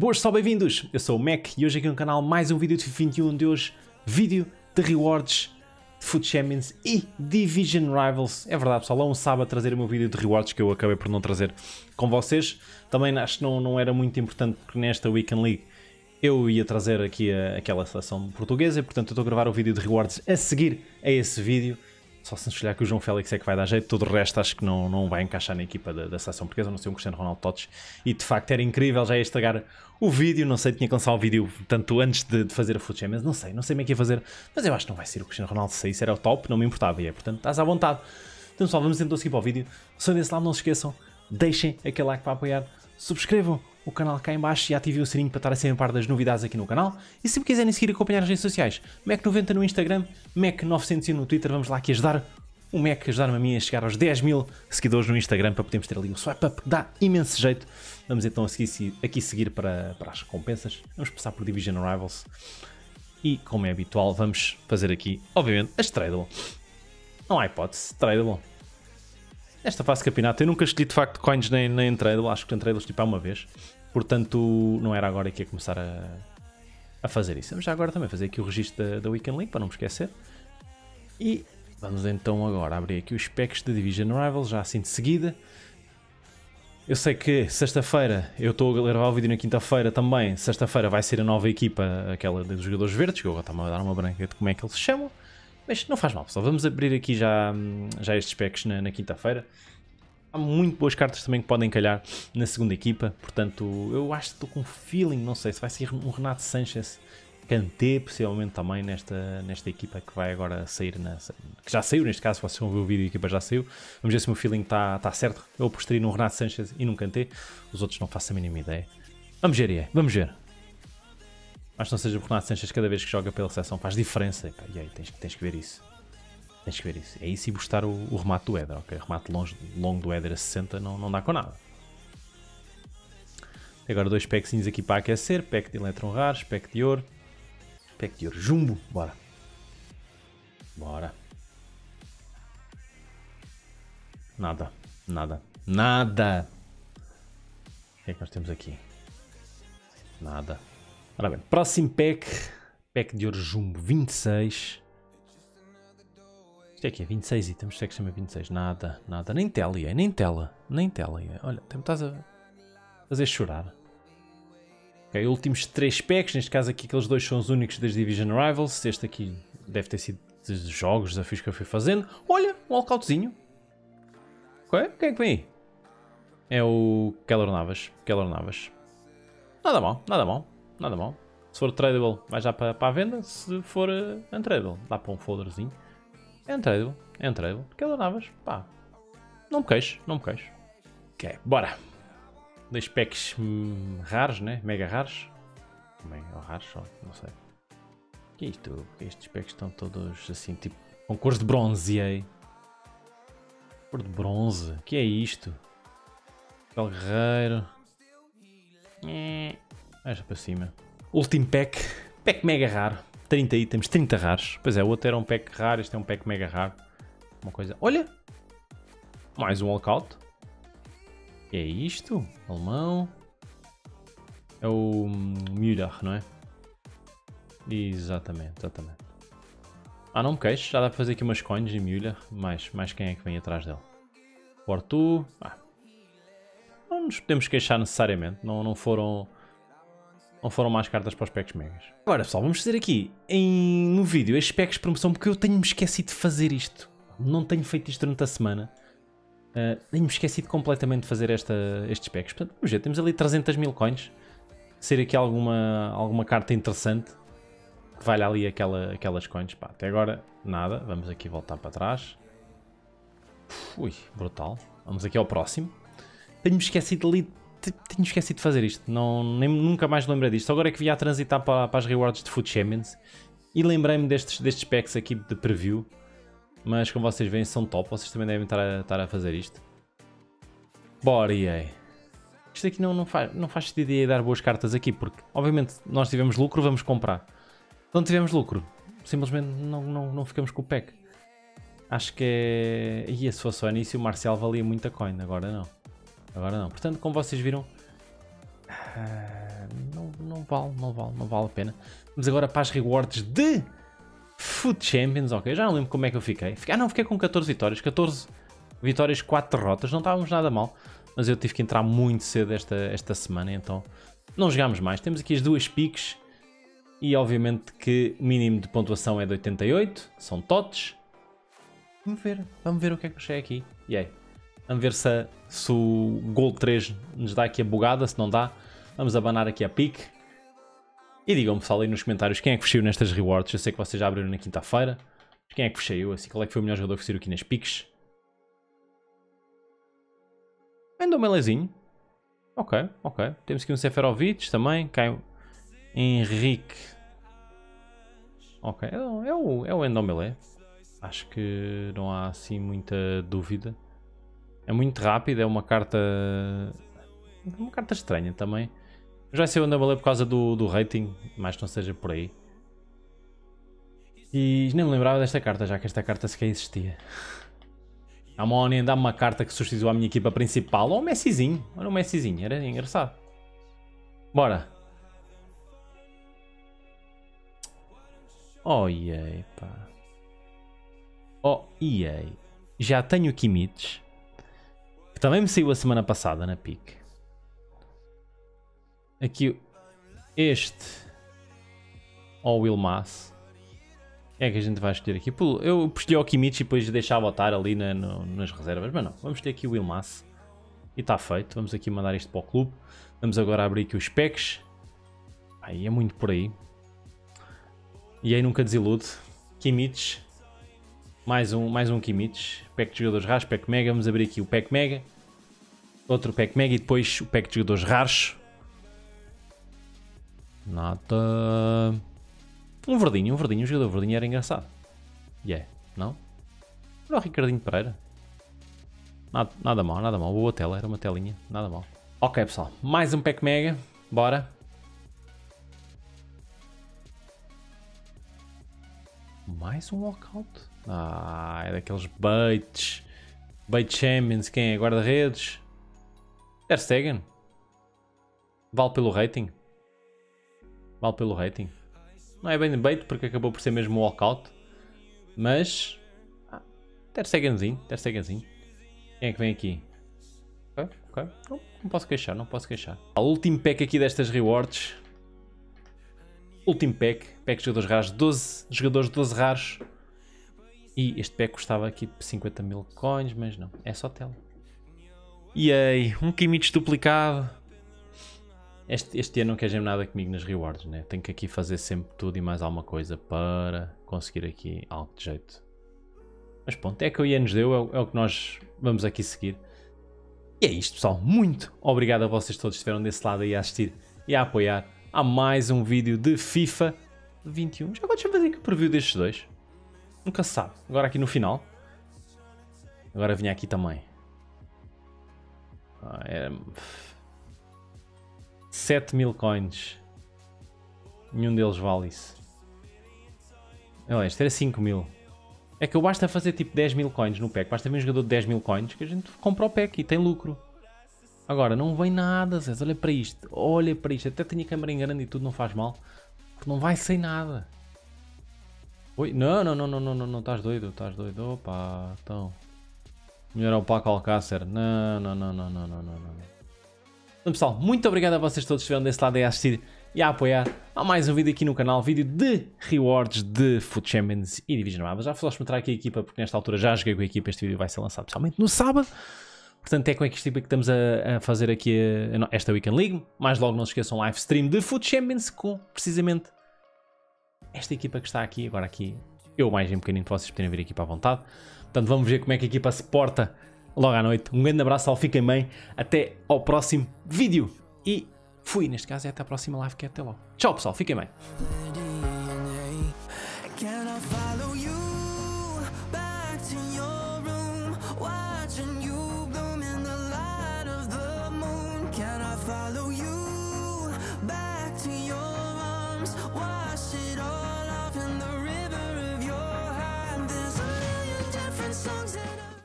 Boas, só bem-vindos! Eu sou o Mac e hoje aqui no canal mais um vídeo de 21 de hoje, vídeo de rewards de Food Champions e Division Rivals. É verdade pessoal, há um sábado trazer o meu vídeo de rewards que eu acabei por não trazer com vocês. Também acho que não, não era muito importante porque nesta Weekend League eu ia trazer aqui a, aquela seleção portuguesa e portanto eu estou a gravar o vídeo de rewards a seguir a esse vídeo. Só se nos que o João Félix é que vai dar jeito, todo o resto acho que não, não vai encaixar na equipa da, da seleção portuguesa, a não ser um Cristiano Ronaldo Tots. E de facto era incrível, já ia estragar o vídeo, não sei, tinha que lançar o vídeo tanto antes de, de fazer a Foot Champions, não sei, não sei como é que ia fazer, mas eu acho que não vai ser o Cristiano Ronaldo se isso era o top, não me importava, e é, portanto estás à vontade. Então pessoal, vamos então seguir para o vídeo. Se desse lado, não se esqueçam, deixem aquele like para apoiar, subscrevam o canal cá em baixo e ativem o sininho para estar a ser par das novidades aqui no canal. E se me quiserem seguir e acompanhar as redes sociais, Mac90 no Instagram, Mac901 no Twitter, vamos lá aqui ajudar o Mac ajudar-me a mim a chegar aos 10 mil seguidores no Instagram para podermos ter ali um swipe up, dá imenso jeito. Vamos então aqui, aqui seguir para, para as recompensas. Vamos passar por Division Rivals. E, como é habitual, vamos fazer aqui, obviamente, as Tradable. Não há hipótese, Tradable. Esta fase de campeonato, eu nunca escolhi de facto coins nem, nem em Tradable, acho que Tradable tipo há uma vez. Portanto, não era agora que ia começar a, a fazer isso. Vamos já agora também fazer aqui o registro da, da Weekend League, para não me esquecer. E Vamos então agora abrir aqui os specs de Division Rivals, já assim de seguida. Eu sei que sexta-feira, eu estou a gravar o vídeo na quinta-feira também, sexta-feira vai ser a nova equipa, aquela dos jogadores verdes, que eu agora está-me a dar uma branca de como é que eles se chamam. Mas não faz mal, pessoal. Vamos abrir aqui já, já estes specs na, na quinta-feira. Há muito boas cartas também que podem calhar na segunda equipa, portanto eu acho que estou com um feeling, não sei se vai ser um Renato Sanches Kanté, possivelmente também nesta, nesta equipa que vai agora sair, na, que já saiu neste caso, vocês vão ver o vídeo, a equipa já saiu. Vamos ver se o meu feeling está tá certo. Eu apostaria num Renato Sanches e num Kanté, os outros não faço a mínima ideia. Vamos ver, é, vamos ver. Mas não seja o Renato Sanches cada vez que joga pela seleção faz diferença. E aí, tens, tens que ver isso. Tens que ver isso. É isso e buscar o, o remate do Éder, ok? Remate longe, longo do Éder a 60 não, não dá com nada. Agora dois packzinhos aqui para aquecer, pack de elétron raros, pack de ouro. Pack de ouro. Jumbo. Bora. Bora. Nada. Nada. Nada. O que é que nós temos aqui? Nada. Ora bem. Próximo pack. Pack de ouro jumbo. 26. Isto é aqui, é 26 e temos que chama 26. Nada, nada. Nem tela, é, nem tela. Nem tela. É. Olha, estás a fazer chorar. Okay, últimos três packs, neste caso aqui aqueles dois são os únicos das Division Rivals. Este aqui deve ter sido de jogos, desafios que eu fui fazendo. Olha, um walkoutzinho. Quem é que vem aí? É o Keller Navas. Keller Navas. Nada mal, nada mal, nada mal. Se for tradable, vai já para, para a venda. Se for uh, untradable, dá para um folderzinho. É untradable, é untradable. Keller Navas, pá. Não me queixo, não me queixo. Ok, bora dois packs hum, raros, né? Mega raros. Também, ou raros não sei. O que é isto? Estes packs estão todos assim, tipo, com cores de bronze, aí. Cor de bronze, o que é isto? Papel guerreiro. É. Deixa para cima. Último pack. Pack mega raro. 30 itens, 30 raros. Pois é, o outro era um pack raro, este é um pack mega raro. Uma coisa. Olha! Mais um walkout é isto? Alemão. É o Müller, não é? Exatamente, exatamente. Ah, não me queixo, já dá para fazer aqui umas coins de Müller, mas mais quem é que vem atrás dele? Porto. Ah. Não nos podemos queixar necessariamente, não, não foram não foram mais cartas para os packs megas. Agora pessoal, vamos fazer aqui em, no vídeo estes packs de promoção porque eu tenho-me esquecido de fazer isto. Não tenho feito isto durante a semana. Uh, me esquecido completamente de fazer esta, estes packs. Portanto, vamos ver, temos ali 300 mil coins. Ser aqui alguma, alguma carta interessante que valha ali aquela, aquelas coins. Pá, até agora, nada. Vamos aqui voltar para trás. Ui, brutal. Vamos aqui ao próximo. Tenho-me esquecido ali. Tenho esquecido de fazer isto. Não, nem, nunca mais lembrei disto. Agora é que via a transitar para, para as rewards de Food Champions. E lembrei-me destes, destes packs aqui de preview. Mas como vocês veem, são top. Vocês também devem estar a, estar a fazer isto. Bora, EA. Isto aqui não, não, faz, não faz sentido EA dar boas cartas aqui, porque obviamente nós tivemos lucro, vamos comprar. Não tivemos lucro, simplesmente não, não, não ficamos com o pack. Acho que é... E se fosse o início, o Marcial valia muita coin. Agora não. Agora não. Portanto, como vocês viram... Ah, não vale, não vale, não vale a pena. Vamos agora para as rewards de Food Champions, ok, já não lembro como é que eu fiquei. Ah não, fiquei com 14 vitórias, 14 vitórias, 4 derrotas, não estávamos nada mal. Mas eu tive que entrar muito cedo esta, esta semana, então não jogámos mais. Temos aqui as duas piques e obviamente que o mínimo de pontuação é de 88, são TOTs. Vamos ver, vamos ver o que é que eu achei aqui. E aí? Vamos ver se, se o Gold 3 nos dá aqui a bugada, se não dá. Vamos abanar aqui a pique. E digam-me pessoal aí nos comentários quem é que fechou nestas rewards. Eu sei que vocês já abriram na quinta-feira. Quem é que fechou? Assim, qual é que foi o melhor jogador que saiu aqui nas piques? Andou melezinho. Ok, ok. Temos aqui um Seferovic também. Cai Henrique. Ok, é, é o, é o Endomelé. Acho que não há assim muita dúvida. É muito rápido, é uma carta. Uma carta estranha também. Já vai ser o Endomelé por causa do, do rating, mais que não seja por aí. E nem me lembrava desta carta, já que esta carta sequer existia. A Moni dá-me uma carta que substituiu a minha equipa principal. Ou o Messizinho. Olha o Messizinho, era engraçado. Bora. Oh, EA, pá. Oh, EA. Já tenho Kimmich. Que também me saiu a semana passada na PIC. Aqui, este. Ou Wilmas. É que a gente vai escolher aqui. Eu escolhi o Kimmich e depois deixava botar ali na, no, nas reservas. Mas não, vamos ter aqui o Wilmas. E está feito. Vamos aqui mandar isto para o clube. Vamos agora abrir aqui os packs. Aí é muito por aí. E aí nunca desilude. Kimmich. Mais um, mais um Kimmich. Pack de jogadores raros, pack mega. Vamos abrir aqui o pack mega. Outro pack mega e depois o pack de jogadores raros. Nada. Um verdinho, um verdinho. Um jogador verdinho era engraçado. Yeah, não? Era o Ricardinho Pereira. Nada, nada mal, nada mal. Boa tela, era uma telinha. Nada mal. Ok, pessoal. Mais um pack mega. Bora. Mais um walkout? Ah, é daqueles baits. Bait Champions, quem é? Guarda-redes? Ter Stegen? Vale pelo rating? Vale pelo rating? Não é bem bait porque acabou por ser mesmo um walkout. Mas... Ah, Ter Stegenzinho, Ter Stegenzinho. Quem é que vem aqui? Ok, ok. Não, não posso queixar, não posso queixar. O último pack aqui destas rewards Último pack, pack de jogadores raros, 12 jogadores, 12 raros. E este pack custava aqui 50 mil coins, mas não, é só tela. E aí, um Kimmich duplicado. Este, este ano não quer nada comigo nas rewards, né? Tenho que aqui fazer sempre tudo e mais alguma coisa para conseguir aqui algo de jeito. Mas pronto, é que o Ian nos deu, é, é o que nós vamos aqui seguir. E é isto pessoal, muito obrigado a vocês todos que estiveram desse lado aí a assistir e a apoiar a mais um vídeo de FIFA 21. Já deixa eu fazer aqui o preview destes dois. Nunca se sabe. Agora aqui no final. Agora vinha aqui também. Ah, era... 7 mil coins. Nenhum deles vale isso. Olha, este era 5 mil. É que eu basta fazer tipo 10 mil coins no pack. Basta ver um jogador de 10 mil coins que a gente compra o pack e tem lucro. Agora, não vem nada, Zé. Olha para isto. Olha para isto. Até tenho a câmera em grande e tudo, não faz mal. Não vai sem nada. Oi, não, não, não, não, não, não, não. Estás doido, estás doido. Opa, então. Melhor é o Paco Alcácer. Não, não, não, não, não, não, não, não. Então, pessoal, muito obrigado a vocês todos que estiveram desse lado a assistir e a apoiar a mais um vídeo aqui no canal, vídeo de rewards de Foot Champions e Division Map. Já foste mostrar aqui a equipa, porque nesta altura já joguei com a equipa, este vídeo vai ser lançado pessoalmente no sábado. Portanto, é com a equipa que estamos a, a fazer aqui a, a, esta Weekend League. Mais logo, não se esqueçam, live stream de Foot Champions com precisamente esta equipa que está aqui. Agora, aqui, eu mais um bocadinho para vocês poderem vir aqui para a vontade. Portanto, vamos ver como é que a equipa se porta logo à noite. Um grande abraço, ao fiquem bem. Até ao próximo vídeo. E fui, neste caso, é até a próxima live, que é até logo. Tchau, pessoal, fiquem bem.